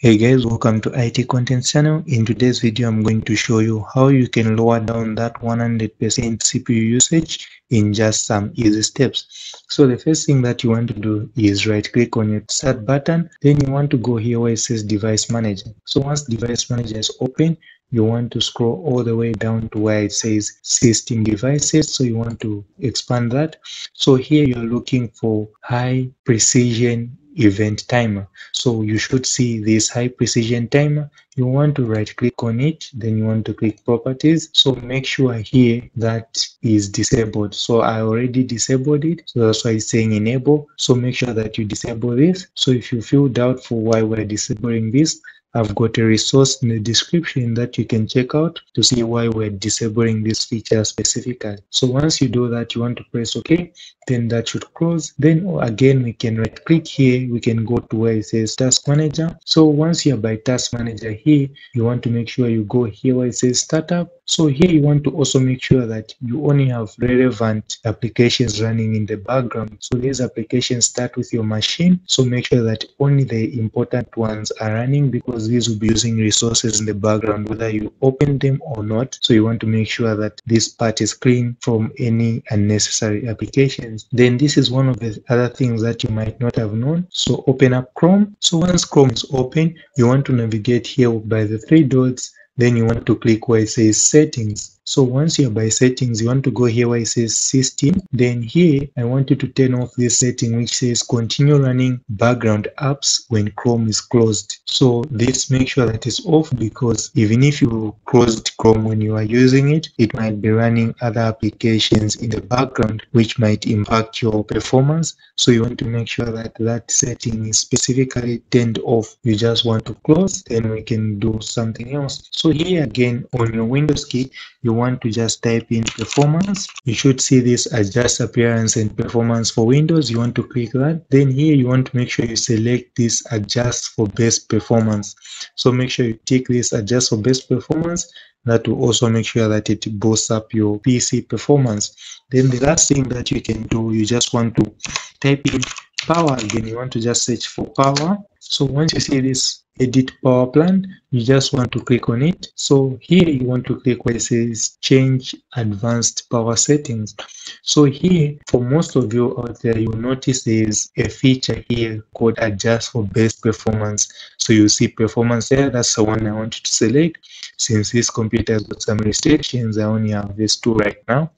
Hey guys, welcome to IT Content Channel. In today's video, I'm going to show you how you can lower down that 100% CPU usage in just some easy steps. So the first thing that you want to do is right click on your start button. Then you want to go here where it says device manager. So once device manager is open, you want to scroll all the way down to where it says system devices so you want to expand that so here you're looking for high precision event timer. So you should see this high precision timer. You want to right click on it, then you want to click properties. So make sure here that is disabled. So I already disabled it. So that's why it's saying enable. So make sure that you disable this. So if you feel doubtful why we're disabling this, I've got a resource in the description that you can check out to see why we're disabling this feature specifically. So once you do that, you want to press OK, then that should close. Then again, we can right click here. We can go to where it says Task Manager. So once you're by Task Manager here, you want to make sure you go here where it says Startup. So here you want to also make sure that you only have relevant applications running in the background. So these applications start with your machine. So make sure that only the important ones are running because these will be using resources in the background whether you open them or not. So you want to make sure that this part is clean from any unnecessary applications. Then this is one of the other things that you might not have known. So open up chrome. So once chrome is open you want to navigate here by the three dots then you want to click where it says settings so once you're by settings, you want to go here where it says system. Then here, I want you to turn off this setting which says continue running background apps when Chrome is closed. So this make sure that is off because even if you closed Chrome when you are using it, it might be running other applications in the background which might impact your performance. So you want to make sure that that setting is specifically turned off. You just want to close, then we can do something else. So here again on your Windows key, you want to just type in performance. You should see this adjust appearance and performance for windows. You want to click that. Then here you want to make sure you select this adjust for best performance. So make sure you tick this adjust for best performance. That will also make sure that it boosts up your pc performance. Then the last thing that you can do you just want to type in power again. You want to just search for power. So once you see this edit power plan you just want to click on it. So here you want to click where it says change advanced power settings. So here for most of you out there you'll notice there's a feature here called adjust for best performance. So you see performance there that's the one i want you to select. Since this computer has got some restrictions i only have this two right now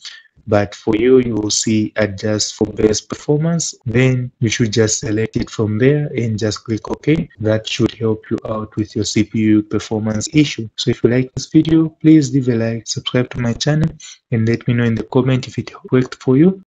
but for you you will see adjust for best performance. Then you should just select it from there and just click ok. That should help you out with your cpu performance issue. So if you like this video please leave a like subscribe to my channel and let me know in the comment if it worked for you